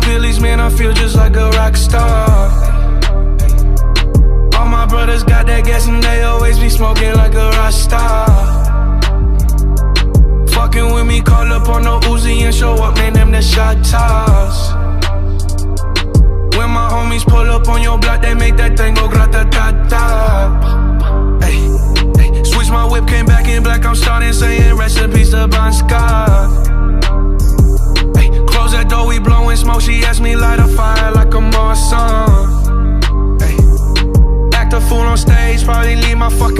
pills, man, I feel just like a rock star. All my brothers got that gas and they always be smoking like a rock star. Fucking with me, call up on the Uzi and show up, man, them the shot toss. When my homies pull up on your block, they make that thing go grata probably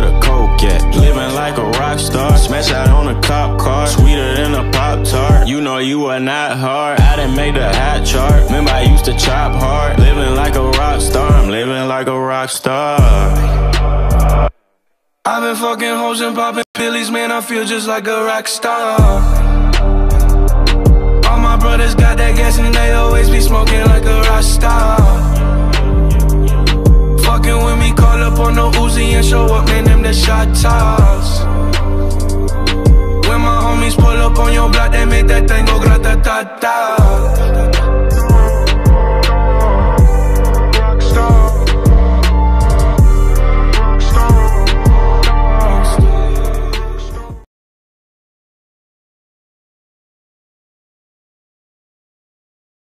You are not hard. I didn't make the hot chart. Remember I used to chop hard. Living like a rock star, I'm living like a rock star. I've been fucking hoes and popping pillies, man. I feel just like a rock star. All my brothers got that gas and they always be smoking like a rock star. Fucking with me, call up on the Uzi and show up, man. Them the shot toss. When